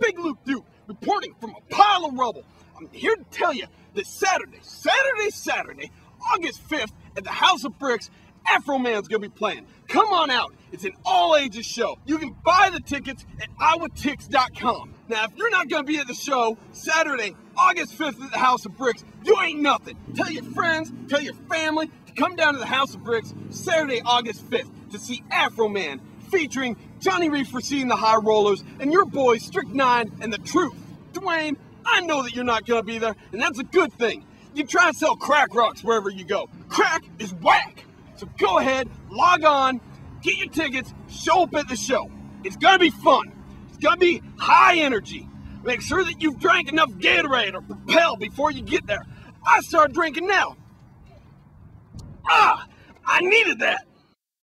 Big Loop Duke, reporting from a pile of rubble. I'm here to tell you that Saturday, Saturday, Saturday, August 5th, at the House of Bricks, Afroman's gonna be playing. Come on out. It's an all ages show. You can buy the tickets at iowatix.com. Now, if you're not gonna be at the show Saturday, August 5th at the House of Bricks, you ain't nothing. Tell your friends, tell your family to come down to the House of Bricks Saturday, August 5th to see Afroman featuring Johnny Reef for seeing the High Rollers and your boys Strict Nine and the Truth. Dwayne, I know that you're not gonna be there, and that's a good thing. You try and sell crack rocks wherever you go. Crack is whack. So go ahead, log on, get your tickets, show up at the show. It's gonna be fun. It's gonna be high energy. Make sure that you've drank enough Gatorade or Propel before you get there. I start drinking now. Ah, I needed that.